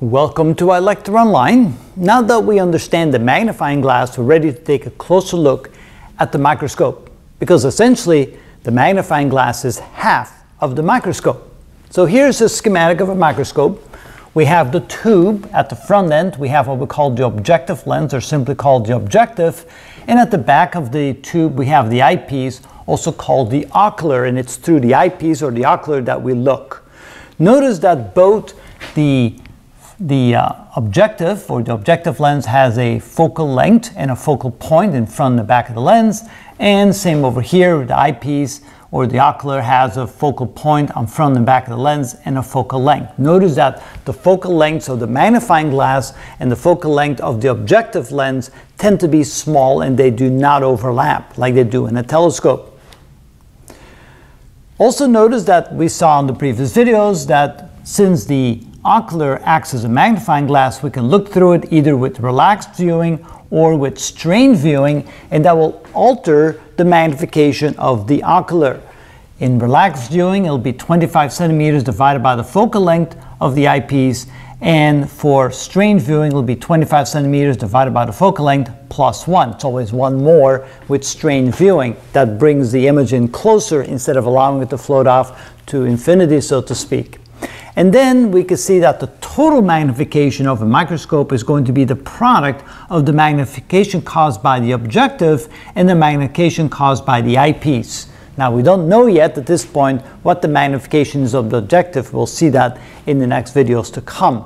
Welcome to iLecture Online. Now that we understand the magnifying glass, we're ready to take a closer look at the microscope because essentially the magnifying glass is half of the microscope. So here's a schematic of a microscope. We have the tube at the front end. We have what we call the objective lens or simply called the objective. And at the back of the tube we have the eyepiece also called the ocular and it's through the eyepiece or the ocular that we look. Notice that both the the uh, objective or the objective lens has a focal length and a focal point in front and the back of the lens. And same over here, the eyepiece or the ocular has a focal point on front and back of the lens and a focal length. Notice that the focal length of the magnifying glass and the focal length of the objective lens tend to be small and they do not overlap like they do in a telescope. Also notice that we saw in the previous videos that since the ocular acts as a magnifying glass, we can look through it either with relaxed viewing or with strained viewing, and that will alter the magnification of the ocular. In relaxed viewing, it'll be 25 centimeters divided by the focal length of the eyepiece, and for strained viewing, it'll be 25 centimeters divided by the focal length plus one. It's always one more with strained viewing. That brings the image in closer instead of allowing it to float off to infinity, so to speak. And then we can see that the total magnification of a microscope is going to be the product of the magnification caused by the objective and the magnification caused by the eyepiece. Now we don't know yet at this point what the magnification is of the objective. We'll see that in the next videos to come.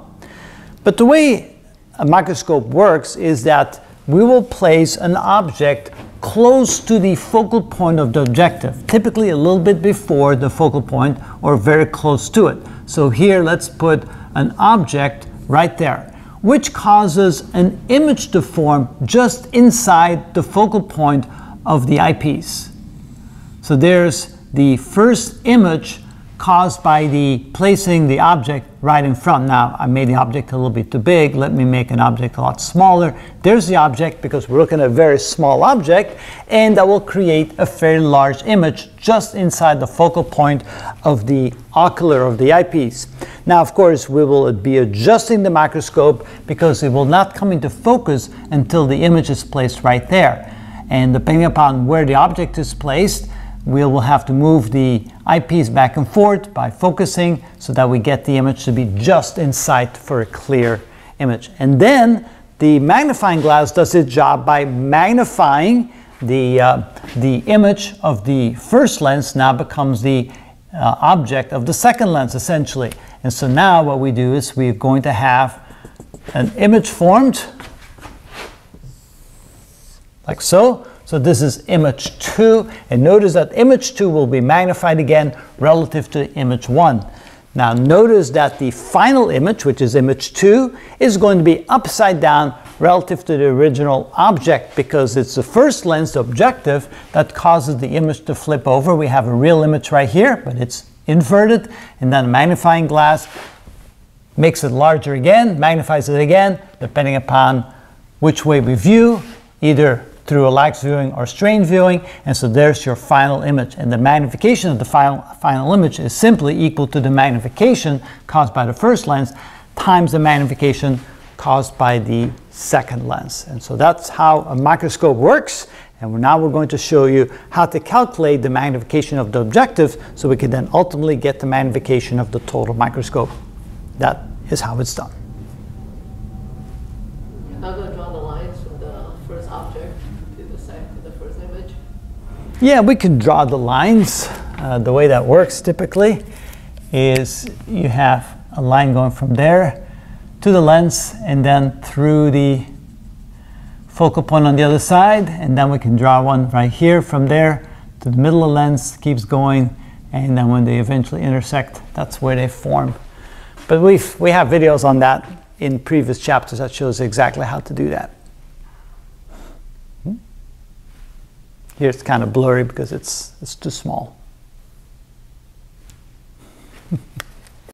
But the way a microscope works is that we will place an object close to the focal point of the objective, typically a little bit before the focal point or very close to it. So here let's put an object right there, which causes an image to form just inside the focal point of the eyepiece. So there's the first image caused by the placing the object right in front. Now, I made the object a little bit too big. Let me make an object a lot smaller. There's the object because we're looking at a very small object, and that will create a fairly large image just inside the focal point of the ocular of the eyepiece. Now, of course, we will be adjusting the microscope because it will not come into focus until the image is placed right there. And depending upon where the object is placed, we will have to move the eyepiece back and forth by focusing so that we get the image to be just in sight for a clear image. And then the magnifying glass does its job by magnifying the, uh, the image of the first lens now becomes the uh, object of the second lens essentially. And so now what we do is we're going to have an image formed like so so this is image 2, and notice that image 2 will be magnified again relative to image 1. Now notice that the final image, which is image 2, is going to be upside down relative to the original object because it's the first lens, objective, that causes the image to flip over. We have a real image right here, but it's inverted, and then a magnifying glass makes it larger again, magnifies it again, depending upon which way we view, either through relaxed viewing or strain viewing, and so there's your final image. And the magnification of the final, final image is simply equal to the magnification caused by the first lens times the magnification caused by the second lens. And so that's how a microscope works. And now we're going to show you how to calculate the magnification of the objective so we can then ultimately get the magnification of the total microscope. That is how it's done. Yeah, we can draw the lines. Uh, the way that works typically is you have a line going from there to the lens and then through the focal point on the other side. And then we can draw one right here from there to the middle of the lens keeps going. And then when they eventually intersect that's where they form. But we've we have videos on that in previous chapters that shows exactly how to do that Here it's kind of blurry because it's, it's too small.